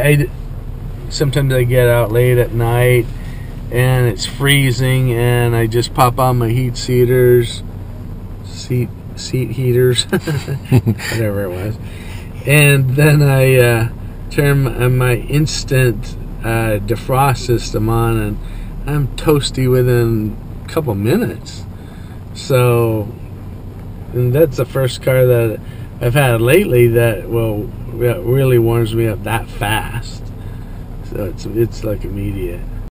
I sometimes I get out late at night and it's freezing and I just pop on my heat seaters, seat seat heaters, whatever it was, and then I uh, turn my, my instant uh, defrost system on and I'm toasty within a couple minutes. So, and that's the first car that I've had lately that well really warms me up that fast. So it's it's like immediate.